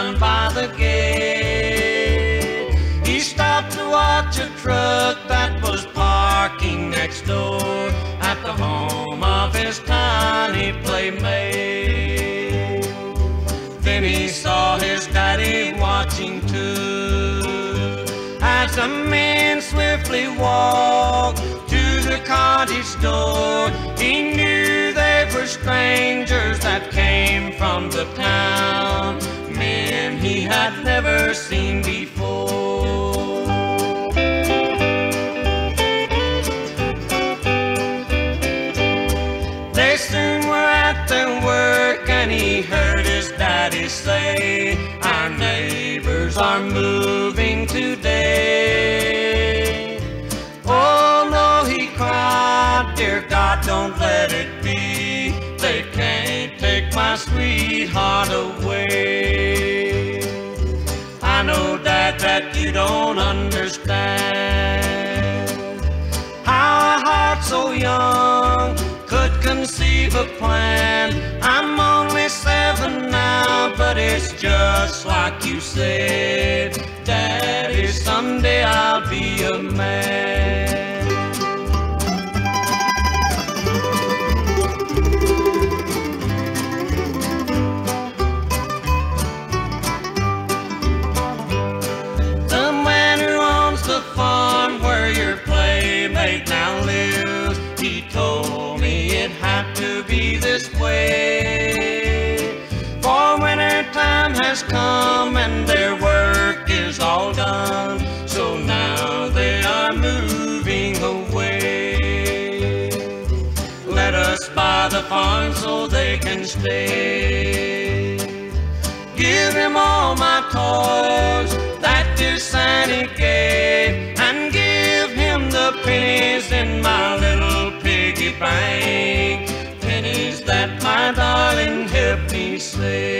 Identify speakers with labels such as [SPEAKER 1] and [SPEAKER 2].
[SPEAKER 1] down by the gate. He stopped to watch a truck that was parking next door at the home of his tiny playmate. Then he saw his daddy watching too as the men swiftly walked to the cottage door. The town, men he had never seen before. They soon were at their work and he heard his daddy say, Our neighbors are moving today. Oh no, he cried, Dear God, don't let it be. My sweetheart away. I know, Dad, that you don't understand how a heart so young could conceive a plan. I'm only seven now, but it's just like you said, Daddy, someday I'll be a man. Farm so they can stay. Give him all my toys that dear Santa gave, and give him the pennies in my little piggy bank, pennies that my darling helped me save.